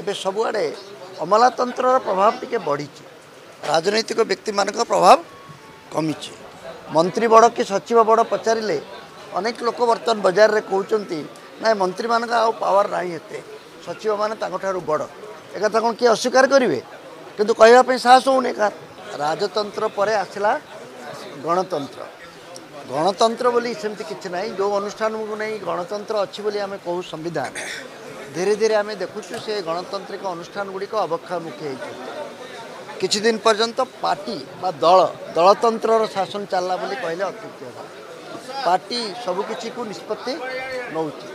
ଏବେ ସବୁଆଡ଼େ ଅମଲାତନ୍ତ୍ରର ପ୍ରଭାବ ଟିକେ ବଢ଼ିଛି। ରାଜନୈତିକ ବ୍ୟକ୍ତିମାନଙ୍କ ପ୍ରଭାବ କମିଛି। ମନ୍ତ୍ରୀ ବଡ଼ କି ସଚିବ ବଡ଼ ପଚାରିଲେ ଅନେକ ଲୋକ ବର୍ତ୍ତମାନ ବଜାରରେ କହୁଛନ୍ତି ନାଇଁ ମନ୍ତ୍ରୀମାନଙ୍କ ଆଉ ପାୱାର ନାହିଁ ଏତେ। ସଚିବମାନେ ତାଙ୍କଠାରୁ ବଡ଼। ଏକଥା କ'ଣ କିଏ ଅସ୍ୱୀକାର କରିବେ? କିନ୍ତୁ କହିବା ପାଇଁ ସାହସ ହେଉନି କାହାର। ରାଜତନ୍ତ୍ର ପରେ ଆସିଲା ଗଣତନ୍ତ୍ର। ଗଣତନ୍ତ୍ର ବୋଲି ସେମିତି କିଛି ନାହିଁ। ଯେଉଁ ଅନୁଷ୍ଠାନକୁ ନେଇ ଗଣତନ୍ତ୍ର ଅଛି ବୋଲି ଆମେ କହୁ ସମ୍ବିଧାନ। ଧୀରେ ଧୀରେ ଆମେ ଦେଖୁଛୁ ସେ ଗଣତାନ୍ତ୍ରିକ ଅନୁଷ୍ଠାନ ଗୁଡ଼ିକ ଅବକ୍ଷାମୁଖୀ ହେଇଛନ୍ତି କିଛି ଦିନ ପର୍ଯ୍ୟନ୍ତ ପାର୍ଟି ବା ଦଳ ଦଳତନ୍ତ୍ରର ଶାସନ ଚାଲିଲା ବୋଲି କହିଲେ ଅତ୍ୟୁକ୍ତି ହେବ। ପାର୍ଟି ସବୁକିଛିକୁ ନିଷ୍ପତ୍ତି ନେଉଛି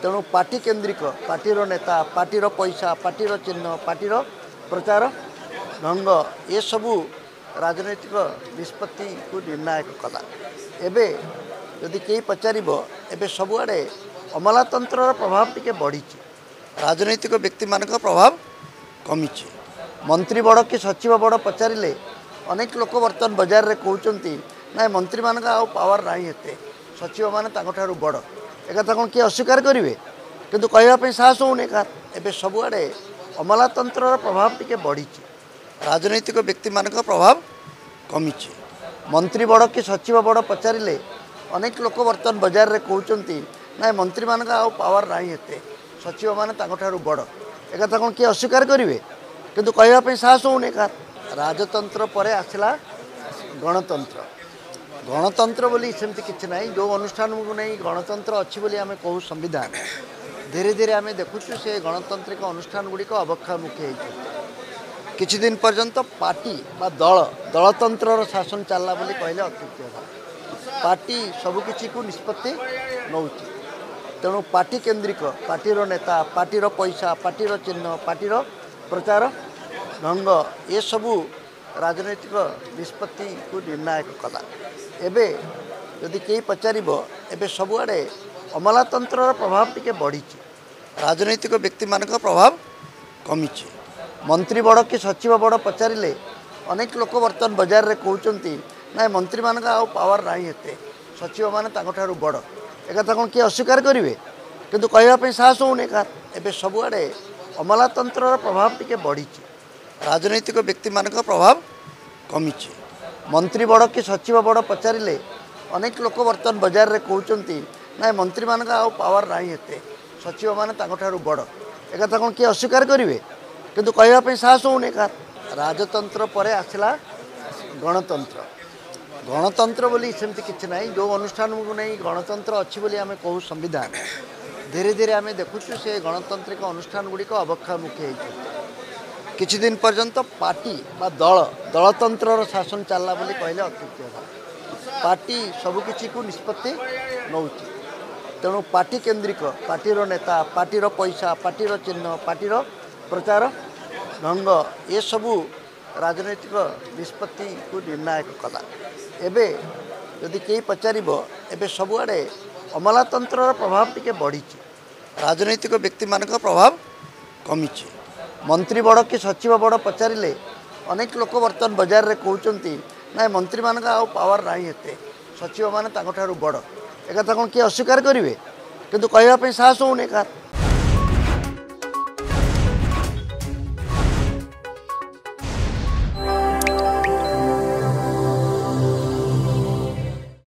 ତେଣୁ ପାର୍ଟି କେନ୍ଦ୍ରିକ ପାର୍ଟିର ନେତା ପାର୍ଟିର ପଇସା ପାର୍ଟିର ଚିହ୍ନ ପାର୍ଟିର ପ୍ରଚାର ଢଙ୍ଗ ଏସବୁ ରାଜନୈତିକ ନିଷ୍ପତ୍ତିକୁ ନିର୍ଣ୍ଣାୟକ କଲା। ଏବେ ଯଦି କେହି ପଚାରିବ ଏବେ ସବୁଆଡ଼େ ଅମଲାତନ୍ତ୍ରର ପ୍ରଭାବ ଟିକେ ବଢ଼ିଛି। ରାଜନୈତିକ ବ୍ୟକ୍ତିମାନଙ୍କ ପ୍ରଭାବ କମିଛି। ମନ୍ତ୍ରୀ ବଡ଼ କି ସଚିବ ବଡ଼ ପଚାରିଲେ ଅନେକ ଲୋକ ବର୍ତ୍ତମାନ ବଜାରରେ କହୁଛନ୍ତି ନାଇଁ ମନ୍ତ୍ରୀମାନଙ୍କ ଆଉ ପାୱାର ନାହିଁ ଏତେ। ସଚିବମାନେ ତାଙ୍କଠାରୁ ବଡ଼। ଏକଥା କ'ଣ କିଏ ଅସ୍ୱୀକାର କରିବେ? କିନ୍ତୁ କହିବା ପାଇଁ ସାହସ ହେଉନି କାହାର ଏବେ ସବୁଆଡ଼େ ଅମଲାତନ୍ତ୍ରର ପ୍ରଭାବ ଟିକେ ବଢ଼ିଛି। ରାଜନୈତିକ ବ୍ୟକ୍ତିମାନଙ୍କ ପ୍ରଭାବ କମିଛି। ମନ୍ତ୍ରୀ ବଡ଼ କି ସଚିବ ବଡ଼ ପଚାରିଲେ ଅନେକ ଲୋକ ବର୍ତ୍ତମାନ ବଜାରରେ କହୁଛନ୍ତି ନାଇଁ ମନ୍ତ୍ରୀମାନଙ୍କ ଆଉ ପାୱାର ନାହିଁ ଏତେ। ସଚିବମାନେ ତାଙ୍କଠାରୁ ବଡ଼। ଏକଥା କ'ଣ କିଏ ଅସ୍ୱୀକାର କରିବେ? କିନ୍ତୁ କହିବା ପାଇଁ ସାହସ ହେଉନି। କାହାର ରାଜତନ୍ତ୍ର ପରେ ଆସିଲା ଗଣତନ୍ତ୍ର। ଗଣତନ୍ତ୍ର ବୋଲି ସେମିତି କିଛି ନାହିଁ। ଯେଉଁ ଅନୁଷ୍ଠାନକୁ ନେଇ ଗଣତନ୍ତ୍ର ଅଛି ବୋଲି ଆମେ କହୁ ସମ୍ବିଧାନ ଧୀରେ ଧୀରେ ଆମେ ଦେଖୁଛୁ ସେ ଗଣତାନ୍ତ୍ରିକ ଅନୁଷ୍ଠାନ ଗୁଡ଼ିକ ଅବକ୍ଷାମୁଖୀ ହେଇଛନ୍ତି କିଛି ଦିନ ପର୍ଯ୍ୟନ୍ତ ପାର୍ଟି ବା ଦଳ ଦଳତନ୍ତ୍ରର ଶାସନ ଚାଲିଲା ବୋଲି କହିଲେ ଅତ୍ୟୁକ୍ତି ହେବ। ପାର୍ଟି ସବୁକିଛିକୁ ନିଷ୍ପତ୍ତି ନେଉଛି। ତେଣୁ ପାର୍ଟି କେନ୍ଦ୍ରିକ ପାର୍ଟିର ନେତା ପାର୍ଟିର ପଇସା ପାର୍ଟିର ଚିହ୍ନ ପାର୍ଟିର ପ୍ରଚାର ଢଙ୍ଗ ଏସବୁ ରାଜନୈତିକ ନିଷ୍ପତ୍ତିକୁ ନିର୍ଣ୍ଣାୟକ କଲା। ଏବେ ଯଦି କେହି ପଚାରିବ ଏବେ ସବୁଆଡ଼େ ଅମଲାତନ୍ତ୍ରର ପ୍ରଭାବ ଟିକେ ବଢ଼ିଛି। ରାଜନୈତିକ ବ୍ୟକ୍ତିମାନଙ୍କ ପ୍ରଭାବ କମିଛି। ମନ୍ତ୍ରୀ ବଡ଼ କି ସଚିବ ବଡ଼ ପଚାରିଲେ ଅନେକ ଲୋକ ବର୍ତ୍ତମାନ ବଜାରରେ କହୁଛନ୍ତି ନାଇଁ ମନ୍ତ୍ରୀମାନଙ୍କ ଆଉ ପାୱାର ନାହିଁ ଏତେ। ସଚିବମାନେ ତାଙ୍କଠାରୁ ବଡ଼। ଏକଥା କ'ଣ କିଏ ଅସ୍ୱୀକାର କରିବେ? କିନ୍ତୁ କହିବା ପାଇଁ ସାହସ ହେଉନି କାହାର ଏବେ ସବୁଆଡ଼େ ଅମଲାତନ୍ତ୍ରର ପ୍ରଭାବ ଟିକେ ବଢ଼ିଛି। ରାଜନୈତିକ ବ୍ୟକ୍ତିମାନଙ୍କ ପ୍ରଭାବ କମିଛି। ମନ୍ତ୍ରୀ ବଡ଼ କି ସଚିବ ବଡ଼ ପଚାରିଲେ ଅନେକ ଲୋକ ବର୍ତ୍ତମାନ ବଜାରରେ କହୁଛନ୍ତି ନାଇଁ ମନ୍ତ୍ରୀମାନଙ୍କ ଆଉ ପାୱାର ନାହିଁ ଏତେ। ସଚିବମାନେ ତାଙ୍କଠାରୁ ବଡ଼। ଏକଥା କ'ଣ କିଏ ଅସ୍ୱୀକାର କରିବେ? କିନ୍ତୁ କହିବା ପାଇଁ ସାହସ ହେଉନି କାହାର ରାଜତନ୍ତ୍ର ପରେ ଆସିଲା ଗଣତନ୍ତ୍ର। ଗଣତନ୍ତ୍ର ବୋଲି ସେମିତି କିଛି ନାହିଁ। ଯେଉଁ ଅନୁଷ୍ଠାନକୁ ନେଇ ଗଣତନ୍ତ୍ର ଅଛି ବୋଲି ଆମେ କହୁ ସମ୍ବିଧାନ ଧୀରେ ଧୀରେ ଆମେ ଦେଖୁଛୁ ସେ ଗଣତାନ୍ତ୍ରିକ ଅନୁଷ୍ଠାନ ଗୁଡ଼ିକ ଅବକ୍ଷାମୁଖୀ ହେଇଛନ୍ତି କିଛି ଦିନ ପର୍ଯ୍ୟନ୍ତ ପାର୍ଟି ବା ଦଳ ଦଳତନ୍ତ୍ରର ଶାସନ ଚାଲିଲା ବୋଲି କହିଲେ ଅତ୍ୟୁକ୍ତି ହେବ ପାର୍ଟି ସବୁକିଛିକୁ ନିଷ୍ପତ୍ତି ନେଉଛି। ତେଣୁ ପାର୍ଟି କେନ୍ଦ୍ରିକ ପାର୍ଟିର ନେତା ପାର୍ଟିର ପଇସା ପାର୍ଟିର ଚିହ୍ନ ପାର୍ଟିର ପ୍ରଚାର ଢଙ୍ଗ ଏସବୁ ରାଜନୈତିକ ନିଷ୍ପତ୍ତିକୁ ନିର୍ଣ୍ଣାୟକ କଲା। ଏବେ ଯଦି କେହି ପଚାରିବ ଏବେ ସବୁଆଡ଼େ ଅମଲାତନ୍ତ୍ରର ପ୍ରଭାବ ଟିକେ ବଢ଼ିଛି। ରାଜନୈତିକ ବ୍ୟକ୍ତିମାନଙ୍କ ପ୍ରଭାବ କମିଛି। ମନ୍ତ୍ରୀ ବଡ଼ କି ସଚିବ ବଡ଼ ପଚାରିଲେ ଅନେକ ଲୋକ ବର୍ତ୍ତମାନ ବଜାରରେ କହୁଛନ୍ତି ନାଇଁ ମନ୍ତ୍ରୀମାନଙ୍କ ଆଉ ପାୱାର ନାହିଁ ଏତେ। ସଚିବମାନେ ତାଙ୍କଠାରୁ ବଡ଼। ଏକଥା କ'ଣ କିଏ ଅସ୍ୱୀକାର କରିବେ? କିନ୍ତୁ କହିବା ପାଇଁ ସାହସ ହେଉନି କାହାର।